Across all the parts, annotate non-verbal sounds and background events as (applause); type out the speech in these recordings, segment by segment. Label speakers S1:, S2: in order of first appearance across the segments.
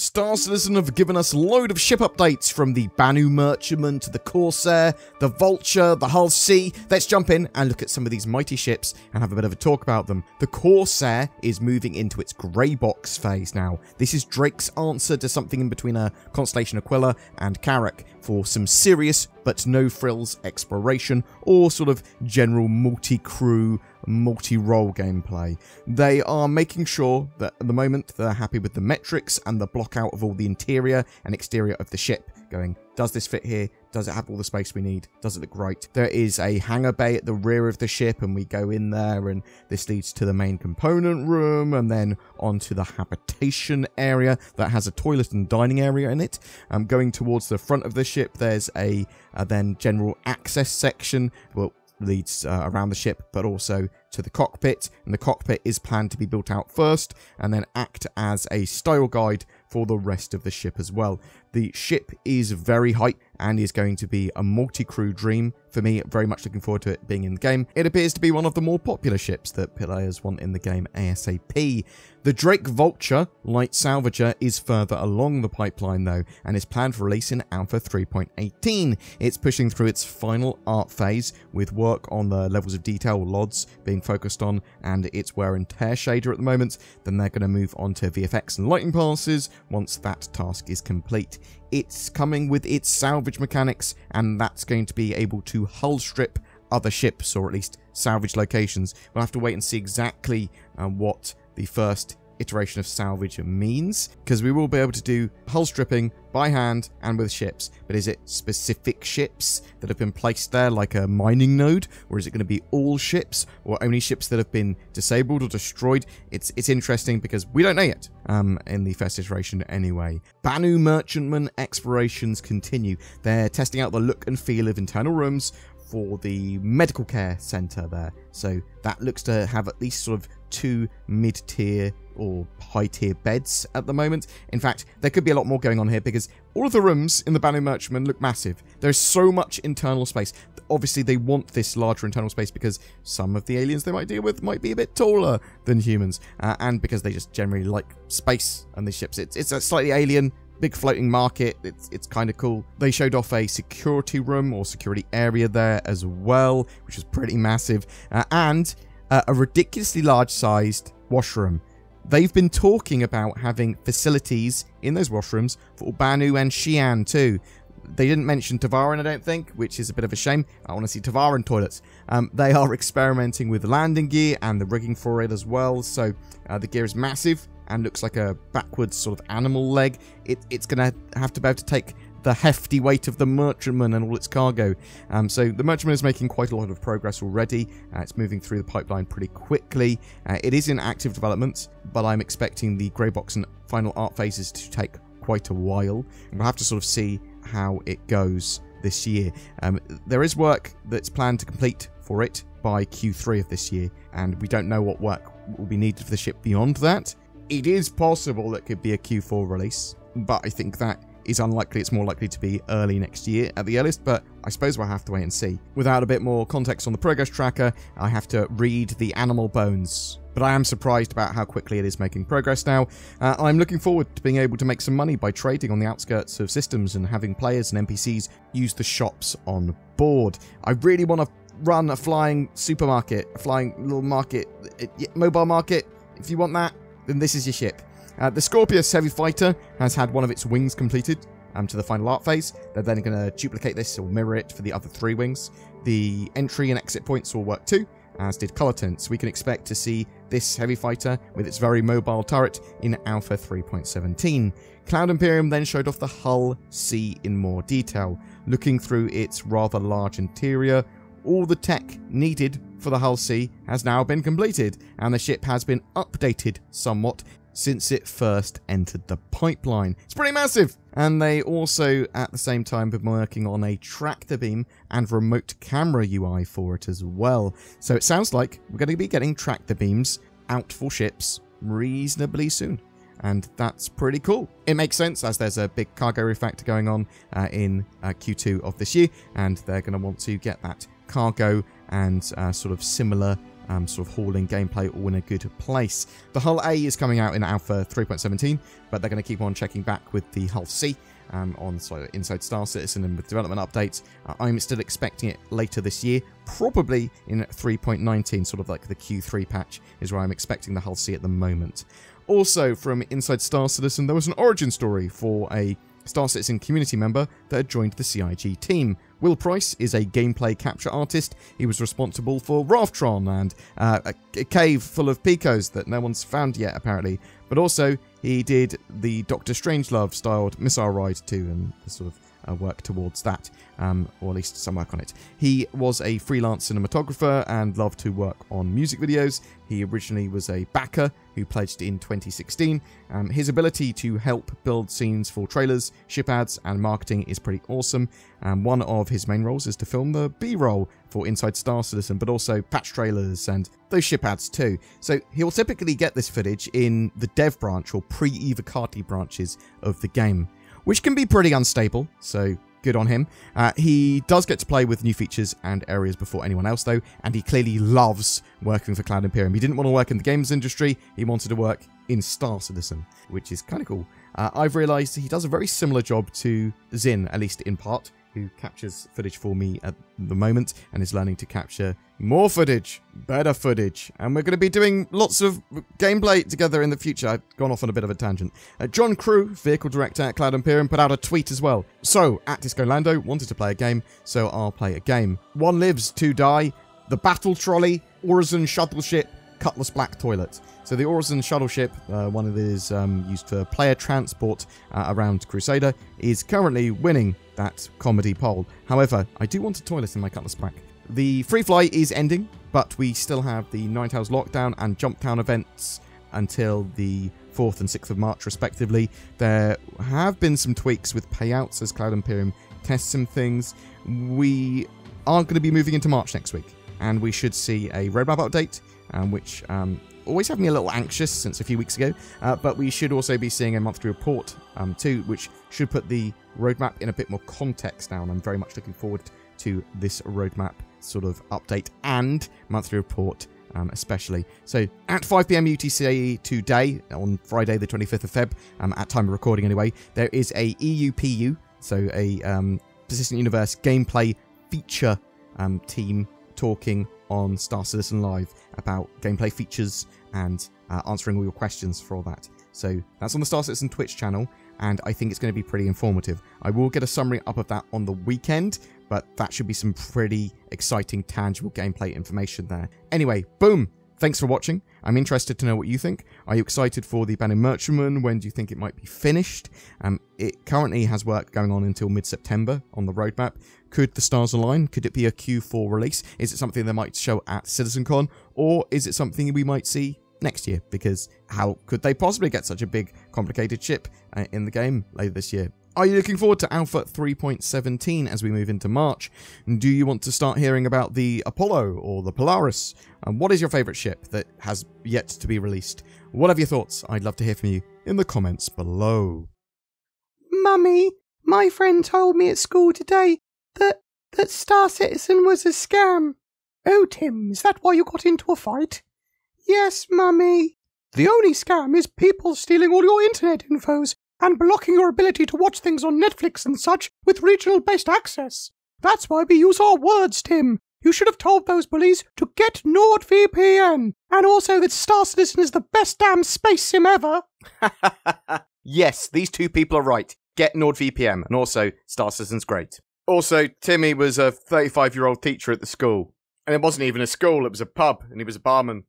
S1: Star Citizen have given us a load of ship updates from the Banu Merchantman to the Corsair, the Vulture, the Hull C. Let's jump in and look at some of these mighty ships and have a bit of a talk about them. The Corsair is moving into its grey box phase now. This is Drake's answer to something in between a Constellation Aquila and Carrack for some serious but no frills exploration or sort of general multi-crew multi-role gameplay. They are making sure that at the moment they're happy with the metrics and the block out of all the interior and exterior of the ship going, does this fit here? Does it have all the space we need? Does it look right? There is a hangar bay at the rear of the ship and we go in there and this leads to the main component room and then onto the habitation area that has a toilet and dining area in it. Um, going towards the front of the ship, there's a, a then general access section. Well, leads uh, around the ship, but also to the cockpit. And the cockpit is planned to be built out first and then act as a style guide for the rest of the ship as well. The ship is very high and is going to be a multi-crew dream for me. Very much looking forward to it being in the game. It appears to be one of the more popular ships that players want in the game ASAP. The Drake Vulture light salvager is further along the pipeline though and is planned for release in Alpha 3.18. It's pushing through its final art phase with work on the levels of detail LODs being focused on and its wear and tear shader at the moment. Then they're going to move on to VFX and lighting passes once that task is complete. It's coming with its salvage mechanics, and that's going to be able to hull strip other ships, or at least salvage locations. We'll have to wait and see exactly uh, what the first iteration of salvage means because we will be able to do hull stripping by hand and with ships. But is it specific ships that have been placed there like a mining node? Or is it going to be all ships or only ships that have been disabled or destroyed? It's it's interesting because we don't know yet um in the first iteration anyway. Banu merchantman explorations continue. They're testing out the look and feel of internal rooms for the medical care center there. So that looks to have at least sort of two mid-tier or high-tier beds at the moment. In fact, there could be a lot more going on here because all of the rooms in the Banu Merchantman look massive. There's so much internal space. Obviously, they want this larger internal space because some of the aliens they might deal with might be a bit taller than humans, uh, and because they just generally like space and these ships. It's, it's a slightly alien big floating market. It's it's kind of cool. They showed off a security room or security area there as well, which is pretty massive, uh, and uh, a ridiculously large-sized washroom. They've been talking about having facilities in those washrooms for Banu and Xi'an too. They didn't mention Tevarin, I don't think, which is a bit of a shame. I want to see Tevarin toilets. Um, they are experimenting with the landing gear and the rigging for it as well. So uh, the gear is massive and looks like a backwards sort of animal leg. It, it's going to have to be able to take the hefty weight of the Merchantman and all its cargo. Um, so the Merchantman is making quite a lot of progress already. Uh, it's moving through the pipeline pretty quickly. Uh, it is in active development, but I'm expecting the grey box and final art phases to take quite a while. We'll have to sort of see how it goes this year. Um, there is work that's planned to complete for it by Q3 of this year, and we don't know what work will be needed for the ship beyond that. It is possible it could be a Q4 release, but I think that is unlikely. It's more likely to be early next year at the earliest, but I suppose we'll have to wait and see. Without a bit more context on the progress tracker, I have to read the animal bones. But I am surprised about how quickly it is making progress now. Uh, I'm looking forward to being able to make some money by trading on the outskirts of systems and having players and NPCs use the shops on board. I really want to run a flying supermarket, a flying little market, mobile market. If you want that, then this is your ship. Uh, the Scorpius Heavy Fighter has had one of its wings completed um, to the final art phase. They're then going to duplicate this or mirror it for the other three wings. The entry and exit points will work too, as did color tints. We can expect to see this heavy fighter with its very mobile turret in Alpha 3.17. Cloud Imperium then showed off the Hull C in more detail. Looking through its rather large interior, all the tech needed for the Hull C has now been completed, and the ship has been updated somewhat since it first entered the pipeline. It's pretty massive! And they also, at the same time, been working on a tractor beam and remote camera UI for it as well. So it sounds like we're going to be getting tractor beams out for ships reasonably soon. And that's pretty cool. It makes sense as there's a big cargo refactor going on uh, in uh, Q2 of this year, and they're going to want to get that cargo and uh, sort of similar um, sort of hauling gameplay all in a good place. The Hull A is coming out in Alpha 3.17, but they're going to keep on checking back with the Hull C. Um, on so Inside Star Citizen and with development updates. Uh, I'm still expecting it later this year, probably in 3.19, sort of like the Q3 patch is where I'm expecting the Hull C at the moment. Also, from Inside Star Citizen, there was an origin story for a Star Citizen community member that had joined the CIG team. Will Price is a gameplay capture artist. He was responsible for Raftron and uh, a, cave full of picos that no one's found yet, apparently. But also, he did the Doctor Strangelove styled missile ride too, and the sort of uh, work towards that, um, or at least some work on it. He was a freelance cinematographer and loved to work on music videos. He originally was a backer who pledged in 2016. Um, his ability to help build scenes for trailers, ship ads, and marketing is pretty awesome. Um, one of his main roles is to film the B roll for Inside Star Citizen, but also patch trailers and those ship ads too. So he'll typically get this footage in the dev branch or pre Evocati branches of the game which can be pretty unstable, so good on him. Uh, he does get to play with new features and areas before anyone else, though, and he clearly loves working for Cloud Imperium. He didn't want to work in the games industry, he wanted to work in Star Citizen, which is kind of cool. Uh, I've realised he does a very similar job to Zin, at least in part who captures footage for me at the moment and is learning to capture more footage, better footage, and we're going to be doing lots of gameplay together in the future. I've gone off on a bit of a tangent. Uh, John Crewe, vehicle director at Cloud Imperium, put out a tweet as well. So, at Disco Lando, wanted to play a game, so I'll play a game. One lives, two die. The Battle Trolley, Orison Shuttle Ship, Cutlass Black Toilet. So the Orison shuttle ship, uh, one of these um, used for player transport uh, around Crusader, is currently winning that comedy poll. However, I do want a toilet in my Cutlass Black. The free fly is ending, but we still have the Nine Lockdown and Jumptown events until the 4th and 6th of March, respectively. There have been some tweaks with payouts as Cloud Imperium tests some things. We are going to be moving into March next week, and we should see a roadmap update, um, which um, always have me a little anxious since a few weeks ago. Uh, but we should also be seeing a monthly report um, too, which should put the roadmap in a bit more context now. And I'm very much looking forward to this roadmap sort of update and monthly report. Um, especially. So at 5 p.m. UTC today, on Friday, the 25th of Feb, um, at time of recording anyway, there is a EUPU, so a um, Persistent Universe gameplay feature um, team talking on Star Citizen Live about gameplay features and uh, answering all your questions for all that. So that's on the Star Citizen Twitch channel, and I think it's going to be pretty informative. I will get a summary up of that on the weekend, but that should be some pretty exciting, tangible gameplay information there. Anyway, boom! Thanks for watching. I'm interested to know what you think. Are you excited for the Banu Merchantman? When do you think it might be finished? Um, it currently has work going on until mid-September on the roadmap. Could the stars align? Could it be a Q4 release? Is it something they might show at CitizenCon? Or is it something we might see next year? Because how could they possibly get such a big, complicated chip uh, in the game later this year? Are you looking forward to Alpha 3.17 as we move into March? Do you want to start hearing about the Apollo or the Polaris? And what is your favourite ship that has yet to be released? What have your thoughts? I'd love to hear from you in the comments below.
S2: Mummy, my friend told me at school today that that Star Citizen was a scam. Oh, Tim, is that why you got into a fight? Yes, Mummy. The only scam is people stealing all your internet infos and blocking your ability to watch things on Netflix and such with regional based access. That's why we use our words, Tim. You should have told those bullies to get NordVPN, and also that Star Citizen is the best damn space sim ever. (laughs)
S1: yes, these two people are right. Get NordVPN, and also Star Citizen's great. Also, Timmy was a 35 year old teacher at the school. And it wasn't even a school, it was a pub, and he was a barman.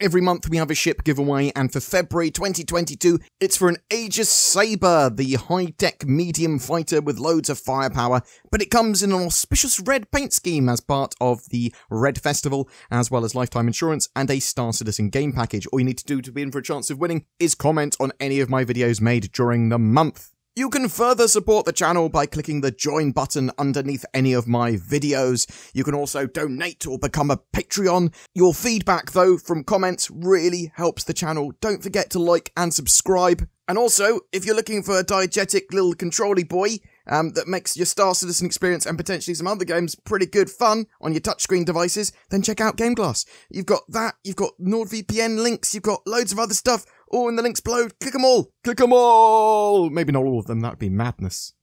S1: Every month we have a ship giveaway, and for February 2022, it's for an Aegis Sabre, the high tech medium fighter with loads of firepower. But it comes in an auspicious red paint scheme as part of the Red Festival, as well as lifetime insurance and a Star Citizen game package. All you need to do to be in for a chance of winning is comment on any of my videos made during the month. You can further support the channel by clicking the join button underneath any of my videos. You can also donate or become a Patreon. Your feedback, though, from comments really helps the channel. Don't forget to like and subscribe. And also, if you're looking for a diegetic little controlly boy, um, that makes your Star Citizen experience and potentially some other games pretty good fun on your touchscreen devices, then check out GameGlass. You've got that, you've got NordVPN links, you've got loads of other stuff, Oh, all in the links below. Click them all. Click them all. Maybe not all of them, that would be madness.